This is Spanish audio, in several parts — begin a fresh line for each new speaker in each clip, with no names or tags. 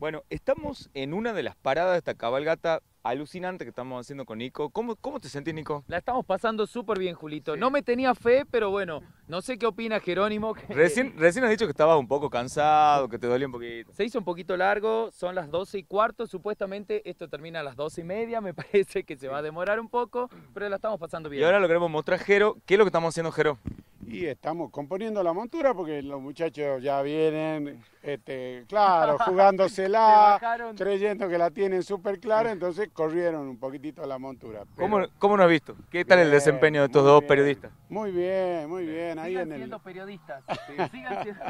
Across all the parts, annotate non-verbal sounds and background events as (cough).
Bueno, estamos en una de las paradas de esta cabalgata alucinante que estamos haciendo con Nico. ¿Cómo, cómo te sentís, Nico?
La estamos pasando súper bien, Julito. No me tenía fe, pero bueno, no sé qué opina Jerónimo.
Recién, recién has dicho que estabas un poco cansado, que te dolía un poquito.
Se hizo un poquito largo, son las 12 y cuarto, supuestamente esto termina a las 12 y media, me (laughs) parece que se va a demorar un poco, pero la estamos pasando bien.
Y ahora lo queremos mostrar, Jero. ¿Qué es lo que estamos haciendo, Jero?
Y estamos componiendo la montura porque los muchachos ya vienen, este, claro, (laughs) jugándosela, creyendo que la tienen súper clara, entonces corrieron un poquitito la montura.
¿Cómo, ¿Cómo, nos has visto? ¿Qué tal el desempeño de estos dos periodistas?
Muy bien, muy bien.
Ahí sigan siendo periodistas. sigan (laughs) siendo...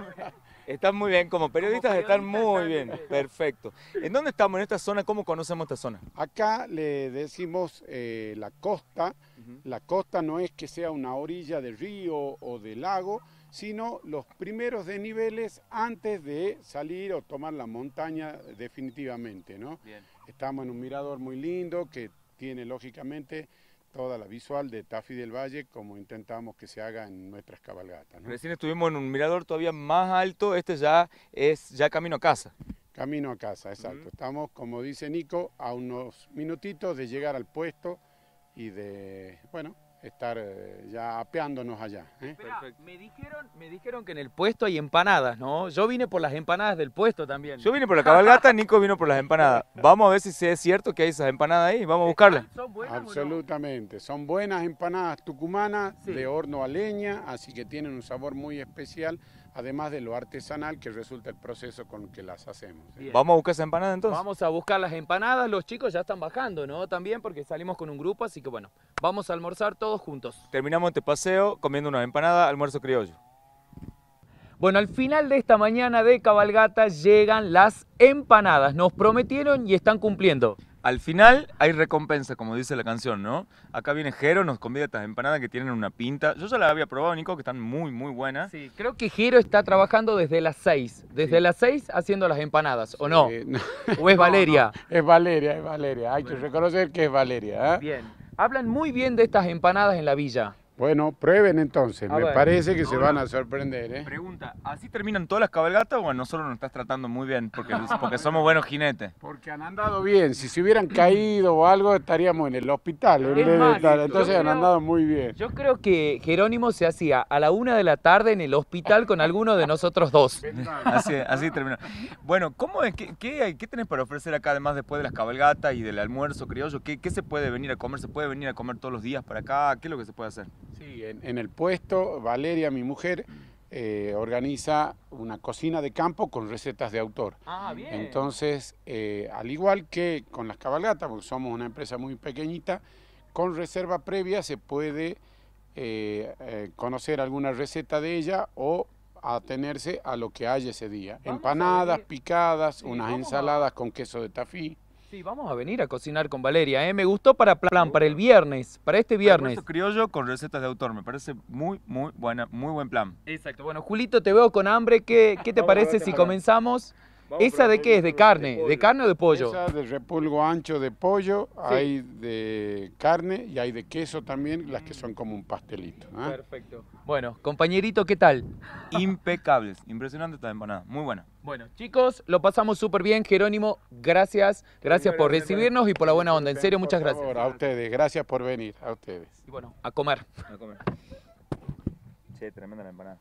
Están muy bien, como periodistas, están muy bien, perfecto. ¿En dónde estamos en esta zona? ¿Cómo conocemos esta zona?
Acá le decimos eh, la costa. La costa no es que sea una orilla de río o de lago, sino los primeros desniveles antes de salir o tomar la montaña definitivamente. ¿no? Estamos en un mirador muy lindo que tiene lógicamente toda la visual de Tafi del Valle como intentamos que se haga en nuestras cabalgatas.
Recién estuvimos en un mirador todavía más alto, este ya es ya camino a casa.
Camino a casa, exacto. Estamos, como dice Nico, a unos minutitos de llegar al puesto y de, bueno, estar eh, ya apeándonos allá.
¿eh? me dijeron, me dijeron que en el puesto hay empanadas, ¿no? Yo vine por las empanadas del puesto también.
Yo vine por la cabalgata, (laughs) Nico vino por las empanadas. Vamos a ver si es cierto que hay esas empanadas ahí, vamos a buscarlas.
¿Son buenas Absolutamente, son buenas empanadas tucumanas de horno a leña, así que tienen un sabor muy especial además de lo artesanal que resulta el proceso con que las hacemos.
¿eh? ¿Vamos a buscar esas empanadas entonces?
Vamos a buscar las empanadas, los chicos ya están bajando, ¿no? También porque salimos con un grupo, así que bueno, vamos a almorzar todos juntos.
Terminamos este paseo comiendo una empanada, almuerzo criollo.
Bueno, al final de esta mañana de cabalgata llegan las empanadas. Nos prometieron y están cumpliendo.
Al final hay recompensa, como dice la canción, ¿no? Acá viene Jero, nos convida a estas empanadas que tienen una pinta. Yo ya las había probado, Nico, que están muy, muy buenas.
Sí, creo que Jero está trabajando desde las 6. Desde las 6 haciendo las empanadas, ¿o no? ¿O es (laughs) Valeria?
Es Valeria, es Valeria. Hay que reconocer que es Valeria. ¿eh?
Bien. Hablan muy bien de estas empanadas en la villa.
Bueno, prueben entonces, me parece que se van a sorprender. ¿eh?
Pregunta, ¿así terminan todas las cabalgatas o nosotros nos estás tratando muy bien porque, (laughs) porque somos buenos jinetes?
Porque han andado bien, si se hubieran caído o algo estaríamos en el hospital, entonces han andado muy bien.
Yo creo que Jerónimo se hacía a la una de la tarde en el hospital con alguno de nosotros dos. (laughs)
así, así terminó. Bueno, ¿cómo es? ¿Qué, qué, qué tenés para ofrecer acá además después de las cabalgatas y del almuerzo criollo? ¿Qué, ¿Qué se puede venir a comer? ¿Se puede venir a comer todos los días para acá? ¿Qué es lo que se puede hacer?
Sí, en, el puesto, Valeria, mi mujer, eh, organiza una cocina de campo con recetas de autor.
Ah, bien.
Entonces, eh, al igual que con las cabalgatas, porque somos una empresa muy pequeñita, con reserva previa se puede eh, conocer alguna receta de ella o atenerse a lo que hay ese día. Empanadas, picadas, unas ensaladas con queso de tafí.
Sí, vamos a venir a cocinar con Valeria, ¿eh? Me gustó para plan, para el viernes, para este viernes.
Almuerzo criollo con recetas de autor, me parece muy, muy buena, muy buen plan.
Exacto, bueno, Julito, te veo con hambre, ¿qué, qué te parece si comenzamos? ¿Esa de qué es? ¿De carne? ¿De, carne o de pollo?
Esa de repulgo ancho de pollo, hay de carne y hay de queso también, las que son como un pastelito.
¿ah? Perfecto. Bueno, compañerito, ¿qué tal?
Impecables, impresionante esta empanada, muy buena.
Bueno, chicos, lo pasamos súper bien. Jerónimo, gracias. Gracias por recibirnos y por la buena onda. En serio, muchas gracias.
a ustedes, gracias por venir, a ustedes.
Y bueno, a comer.
A comer. Che, tremenda la empanada.